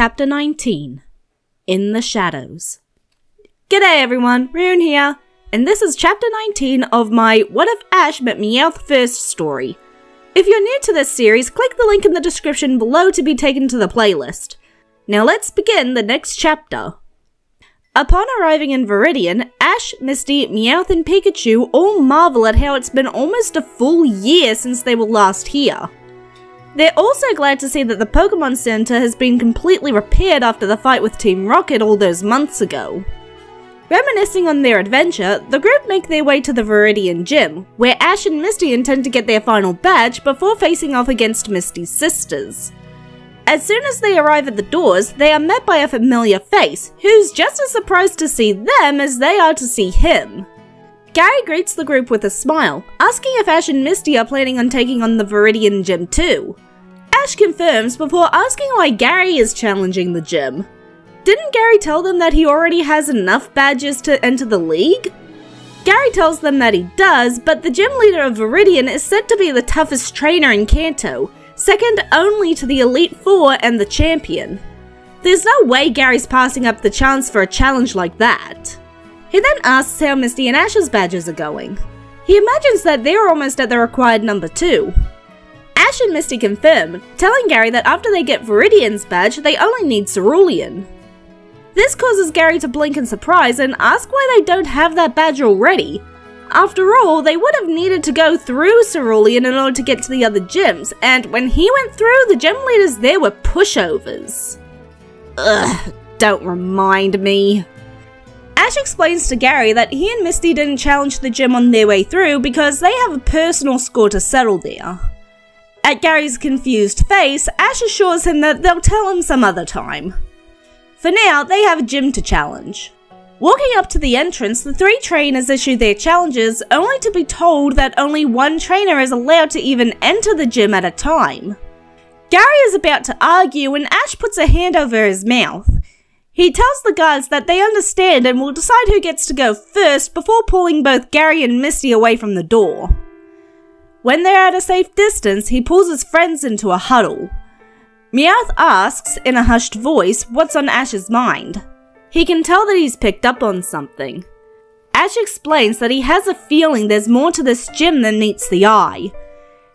Chapter 19 In the Shadows. G'day everyone, Rune here, and this is Chapter 19 of my What If Ash Met Meowth First story. If you're new to this series, click the link in the description below to be taken to the playlist. Now let's begin the next chapter. Upon arriving in Viridian, Ash, Misty, Meowth, and Pikachu all marvel at how it's been almost a full year since they were last here. They're also glad to see that the Pokemon Center has been completely repaired after the fight with Team Rocket all those months ago. Reminiscing on their adventure, the group make their way to the Viridian Gym, where Ash and Misty intend to get their final badge before facing off against Misty's sisters. As soon as they arrive at the doors, they are met by a familiar face, who's just as surprised to see them as they are to see him. Gary greets the group with a smile, asking if Ash and Misty are planning on taking on the Viridian Gym too. Ash confirms before asking why Gary is challenging the gym. Didn't Gary tell them that he already has enough badges to enter the league? Gary tells them that he does, but the gym leader of Viridian is said to be the toughest trainer in Kanto, second only to the Elite Four and the champion. There's no way Gary's passing up the chance for a challenge like that. He then asks how Misty and Ash's badges are going. He imagines that they're almost at the required number 2. Ash and Misty confirm, telling Gary that after they get Viridian's badge, they only need Cerulean. This causes Gary to blink in surprise and ask why they don't have that badge already. After all, they would have needed to go through Cerulean in order to get to the other gyms, and when he went through, the gym leaders there were pushovers. Ugh, don't remind me. Ash explains to Gary that he and Misty didn't challenge the gym on their way through because they have a personal score to settle there. At Gary's confused face, Ash assures him that they'll tell him some other time. For now, they have a gym to challenge. Walking up to the entrance, the three trainers issue their challenges, only to be told that only one trainer is allowed to even enter the gym at a time. Gary is about to argue when Ash puts a hand over his mouth. He tells the guards that they understand and will decide who gets to go first before pulling both Gary and Misty away from the door. When they're at a safe distance, he pulls his friends into a huddle. Meowth asks, in a hushed voice, what's on Ash's mind. He can tell that he's picked up on something. Ash explains that he has a feeling there's more to this gym than meets the eye.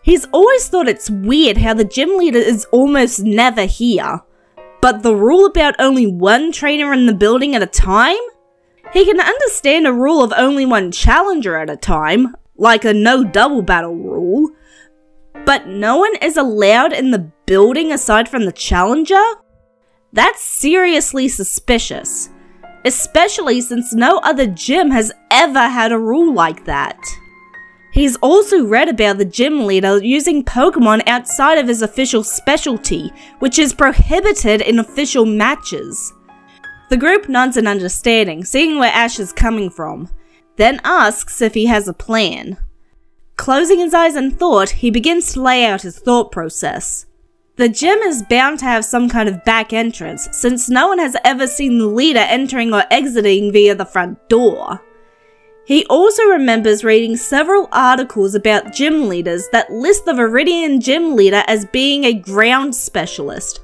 He's always thought it's weird how the gym leader is almost never here. But the rule about only one trainer in the building at a time? He can understand a rule of only one challenger at a time, like a no double battle rule, but no one is allowed in the building aside from the challenger? That's seriously suspicious, especially since no other gym has ever had a rule like that. He's also read about the gym leader using Pokemon outside of his official specialty, which is prohibited in official matches. The group nods in understanding, seeing where Ash is coming from, then asks if he has a plan. Closing his eyes in thought, he begins to lay out his thought process. The gym is bound to have some kind of back entrance, since no one has ever seen the leader entering or exiting via the front door. He also remembers reading several articles about gym leaders that list the Viridian gym leader as being a ground specialist,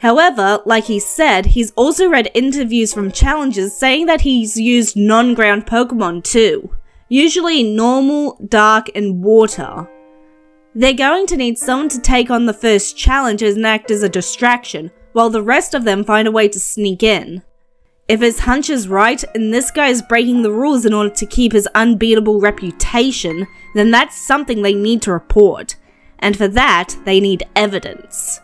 However, like he said, he's also read interviews from challengers saying that he's used non-ground Pokemon too, usually normal, dark, and water. They're going to need someone to take on the first challenge and act as a distraction, while the rest of them find a way to sneak in. If his hunch is right, and this guy is breaking the rules in order to keep his unbeatable reputation, then that's something they need to report. And for that, they need evidence.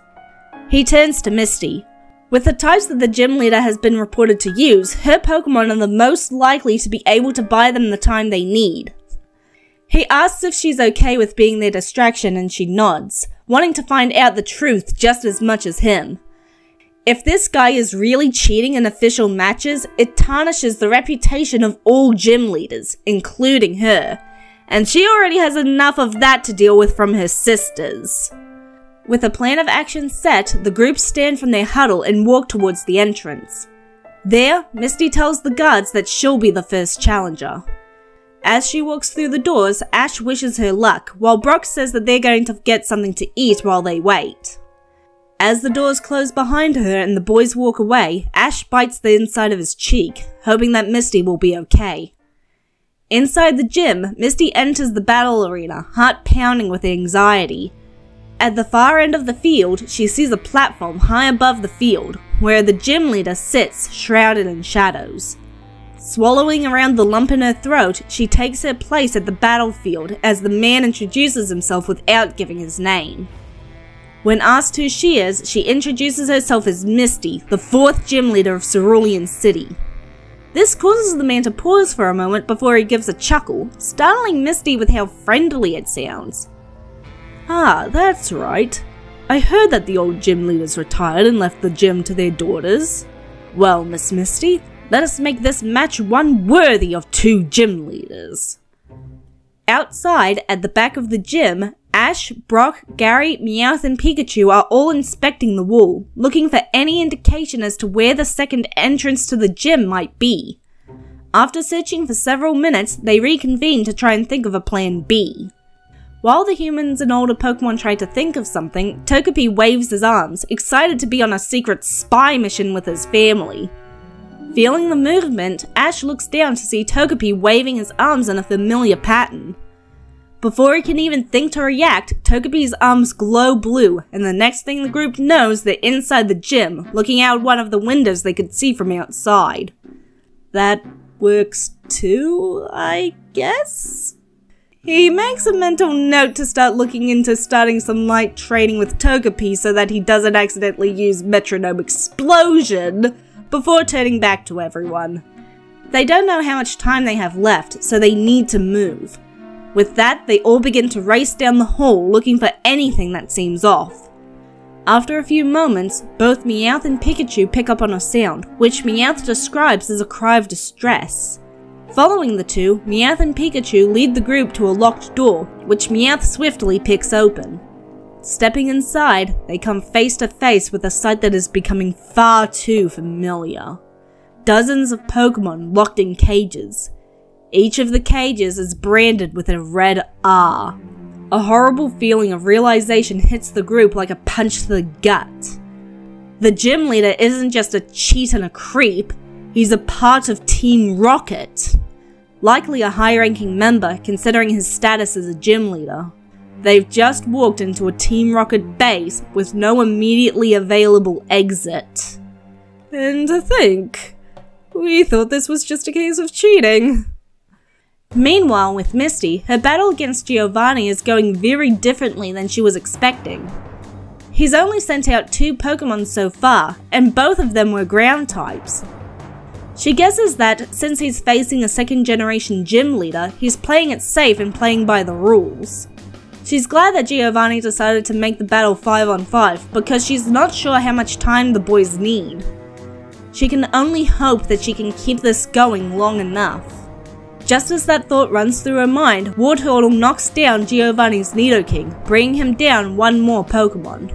He turns to Misty. With the types that the gym leader has been reported to use, her Pokemon are the most likely to be able to buy them the time they need. He asks if she's okay with being their distraction and she nods, wanting to find out the truth just as much as him. If this guy is really cheating in official matches, it tarnishes the reputation of all gym leaders, including her, and she already has enough of that to deal with from her sisters. With a plan of action set, the group stand from their huddle and walk towards the entrance. There, Misty tells the guards that she'll be the first challenger. As she walks through the doors, Ash wishes her luck, while Brock says that they're going to get something to eat while they wait. As the doors close behind her and the boys walk away, Ash bites the inside of his cheek, hoping that Misty will be okay. Inside the gym, Misty enters the battle arena, heart pounding with anxiety. At the far end of the field, she sees a platform high above the field, where the gym leader sits, shrouded in shadows. Swallowing around the lump in her throat, she takes her place at the battlefield as the man introduces himself without giving his name. When asked who she is, she introduces herself as Misty, the fourth gym leader of Cerulean City. This causes the man to pause for a moment before he gives a chuckle, startling Misty with how friendly it sounds. Ah, that's right. I heard that the old gym leaders retired and left the gym to their daughters. Well, Miss Misty, let us make this match one worthy of two gym leaders. Outside, at the back of the gym, Ash, Brock, Gary, Meowth, and Pikachu are all inspecting the wall, looking for any indication as to where the second entrance to the gym might be. After searching for several minutes, they reconvene to try and think of a plan B. While the humans and older Pokemon try to think of something, Togepi waves his arms, excited to be on a secret spy mission with his family. Feeling the movement, Ash looks down to see Togepi waving his arms in a familiar pattern. Before he can even think to react, Togepi's arms glow blue, and the next thing the group knows, they're inside the gym, looking out one of the windows they could see from outside. That works too, I guess? He makes a mental note to start looking into starting some light training with Togepi so that he doesn't accidentally use Metronome Explosion before turning back to everyone. They don't know how much time they have left, so they need to move. With that, they all begin to race down the hall looking for anything that seems off. After a few moments, both Meowth and Pikachu pick up on a sound, which Meowth describes as a cry of distress. Following the two, Meowth and Pikachu lead the group to a locked door, which Meowth swiftly picks open. Stepping inside, they come face to face with a sight that is becoming far too familiar. Dozens of Pokemon locked in cages, each of the cages is branded with a red R. A horrible feeling of realization hits the group like a punch to the gut. The gym leader isn't just a cheat and a creep, he's a part of Team Rocket. Likely a high ranking member considering his status as a gym leader. They've just walked into a Team Rocket base with no immediately available exit. And to think, we thought this was just a case of cheating. Meanwhile, with Misty, her battle against Giovanni is going very differently than she was expecting. He's only sent out two Pokemon so far, and both of them were ground types. She guesses that, since he's facing a second generation gym leader, he's playing it safe and playing by the rules. She's glad that Giovanni decided to make the battle 5 on 5 because she's not sure how much time the boys need. She can only hope that she can keep this going long enough. Just as that thought runs through her mind, Wartortle knocks down Giovanni's Nidoking, bringing him down one more Pokemon.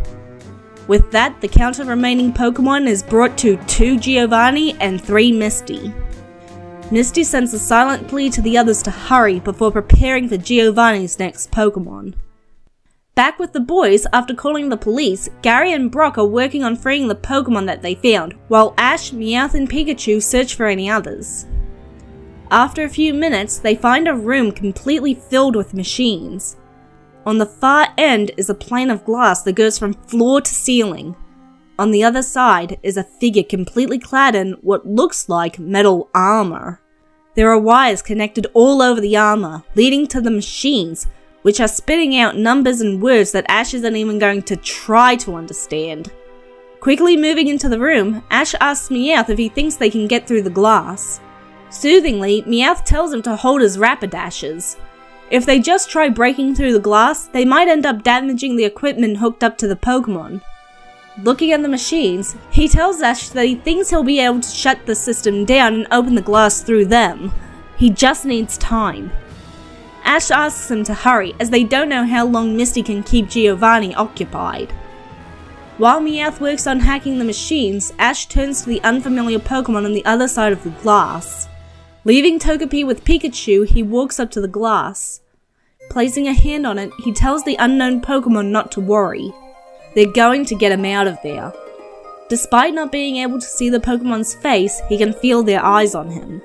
With that, the count of remaining Pokemon is brought to 2 Giovanni and 3 Misty. Misty sends a silent plea to the others to hurry before preparing for Giovanni's next Pokemon. Back with the boys, after calling the police, Gary and Brock are working on freeing the Pokemon that they found, while Ash, Meowth, and Pikachu search for any others. After a few minutes, they find a room completely filled with machines. On the far end is a plane of glass that goes from floor to ceiling. On the other side is a figure completely clad in what looks like metal armor. There are wires connected all over the armor, leading to the machines, which are spitting out numbers and words that Ash isn't even going to try to understand. Quickly moving into the room, Ash asks Meowth if he thinks they can get through the glass. Soothingly, Meowth tells him to hold his Rapidashes. If they just try breaking through the glass, they might end up damaging the equipment hooked up to the Pokemon. Looking at the machines, he tells Ash that he thinks he'll be able to shut the system down and open the glass through them. He just needs time. Ash asks him to hurry as they don't know how long Misty can keep Giovanni occupied. While Meowth works on hacking the machines, Ash turns to the unfamiliar Pokemon on the other side of the glass. Leaving Togepi with Pikachu, he walks up to the glass. Placing a hand on it, he tells the unknown Pokemon not to worry. They're going to get him out of there. Despite not being able to see the Pokemon's face, he can feel their eyes on him.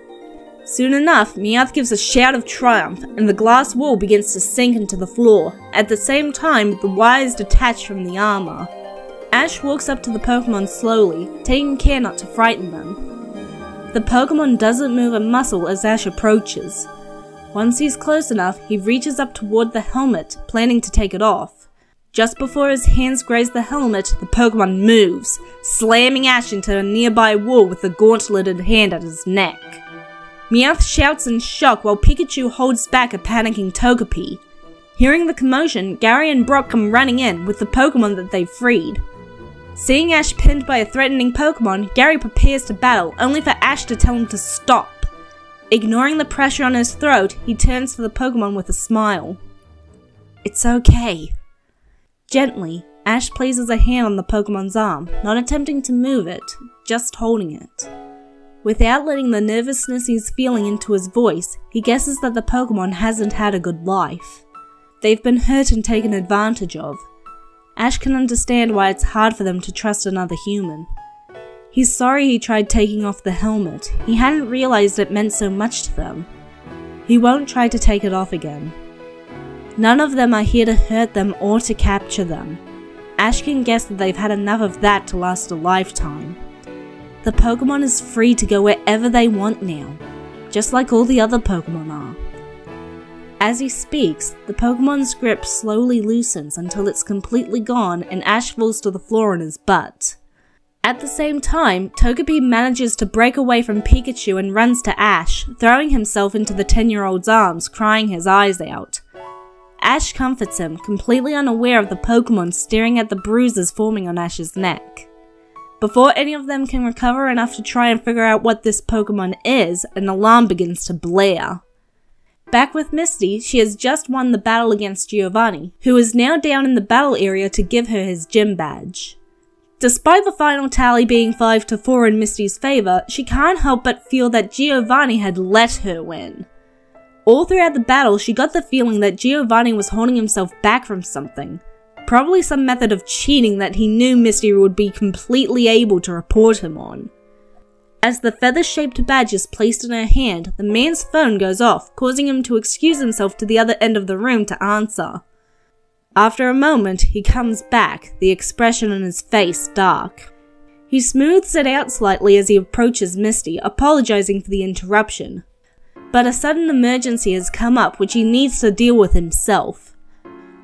Soon enough, Meowth gives a shout of triumph, and the glass wall begins to sink into the floor. At the same time, the wires detach from the armor. Ash walks up to the Pokemon slowly, taking care not to frighten them. The Pokemon doesn't move a muscle as Ash approaches. Once he's close enough, he reaches up toward the helmet, planning to take it off. Just before his hands graze the helmet, the Pokemon moves, slamming Ash into a nearby wall with the gauntleted hand at his neck. Meowth shouts in shock while Pikachu holds back a panicking Togepi. Hearing the commotion, Gary and Brock come running in with the Pokemon that they've freed. Seeing Ash pinned by a threatening Pokemon, Gary prepares to battle, only for Ash to tell him to stop. Ignoring the pressure on his throat, he turns to the Pokemon with a smile. It's okay. Gently, Ash places a hand on the Pokemon's arm, not attempting to move it, just holding it. Without letting the nervousness he's feeling into his voice, he guesses that the Pokemon hasn't had a good life. They've been hurt and taken advantage of. Ash can understand why it's hard for them to trust another human. He's sorry he tried taking off the helmet, he hadn't realized it meant so much to them. He won't try to take it off again. None of them are here to hurt them or to capture them. Ash can guess that they've had enough of that to last a lifetime. The Pokemon is free to go wherever they want now, just like all the other Pokemon are. As he speaks, the Pokemon's grip slowly loosens until it's completely gone and Ash falls to the floor on his butt. At the same time, Togepi manages to break away from Pikachu and runs to Ash, throwing himself into the 10 year old's arms, crying his eyes out. Ash comforts him, completely unaware of the Pokemon staring at the bruises forming on Ash's neck. Before any of them can recover enough to try and figure out what this Pokemon is, an alarm begins to blare. Back with Misty, she has just won the battle against Giovanni, who is now down in the battle area to give her his gym badge. Despite the final tally being 5 to 4 in Misty's favour, she can't help but feel that Giovanni had let her win. All throughout the battle, she got the feeling that Giovanni was holding himself back from something, Probably some method of cheating that he knew Misty would be completely able to report him on. As the feather-shaped badge is placed in her hand, the man's phone goes off, causing him to excuse himself to the other end of the room to answer. After a moment, he comes back, the expression on his face dark. He smooths it out slightly as he approaches Misty, apologizing for the interruption. But a sudden emergency has come up which he needs to deal with himself.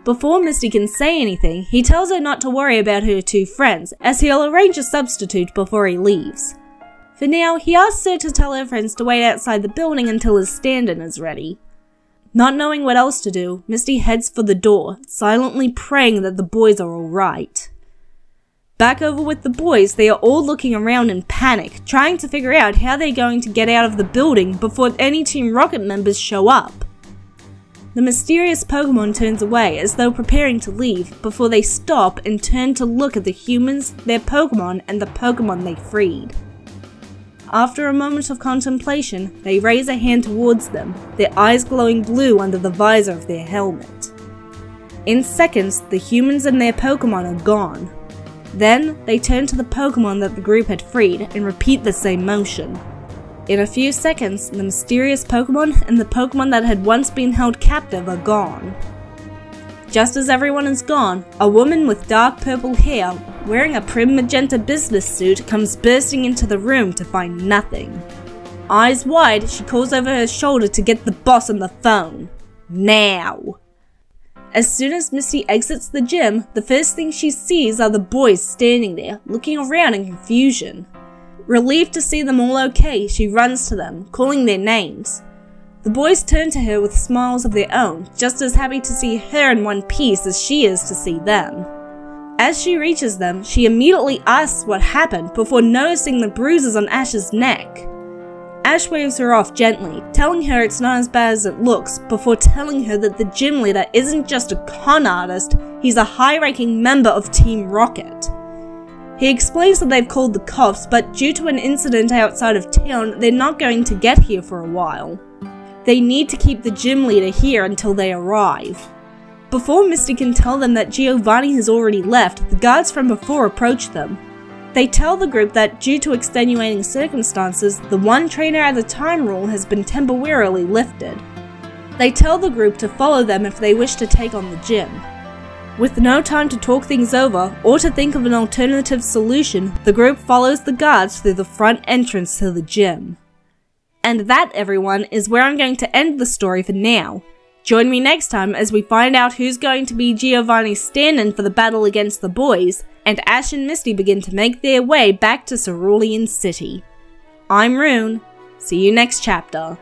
Before Misty can say anything, he tells her not to worry about her two friends, as he'll arrange a substitute before he leaves. For now, he asks her to tell her friends to wait outside the building until his stand-in is ready. Not knowing what else to do, Misty heads for the door, silently praying that the boys are alright. Back over with the boys, they are all looking around in panic, trying to figure out how they're going to get out of the building before any Team Rocket members show up. The mysterious Pokemon turns away as though preparing to leave before they stop and turn to look at the humans, their Pokemon, and the Pokemon they freed. After a moment of contemplation, they raise a hand towards them, their eyes glowing blue under the visor of their helmet. In seconds, the humans and their Pokemon are gone. Then, they turn to the Pokemon that the group had freed and repeat the same motion. In a few seconds, the mysterious Pokemon and the Pokemon that had once been held captive are gone. Just as everyone is gone, a woman with dark purple hair, wearing a prim magenta business suit, comes bursting into the room to find nothing. Eyes wide, she calls over her shoulder to get the boss on the phone. Now! As soon as Misty exits the gym, the first thing she sees are the boys standing there, looking around in confusion. Relieved to see them all okay, she runs to them, calling their names. The boys turn to her with smiles of their own, just as happy to see her in one piece as she is to see them. As she reaches them, she immediately asks what happened before noticing the bruises on Ash's neck. Ash waves her off gently, telling her it's not as bad as it looks, before telling her that the gym leader isn't just a con artist, he's a high ranking member of Team Rocket. He explains that they've called the cops, but due to an incident outside of town, they're not going to get here for a while. They need to keep the gym leader here until they arrive. Before Misty can tell them that Giovanni has already left, the guards from before approach them. They tell the group that due to extenuating circumstances, the one trainer at a time rule has been temporarily lifted. They tell the group to follow them if they wish to take on the gym. With no time to talk things over or to think of an alternative solution, the group follows the guards through the front entrance to the gym. And that, everyone, is where I'm going to end the story for now. Join me next time as we find out who's going to be Giovanni's stand-in for the battle against the boys, and Ash and Misty begin to make their way back to Cerulean City. I'm Rune. See you next chapter.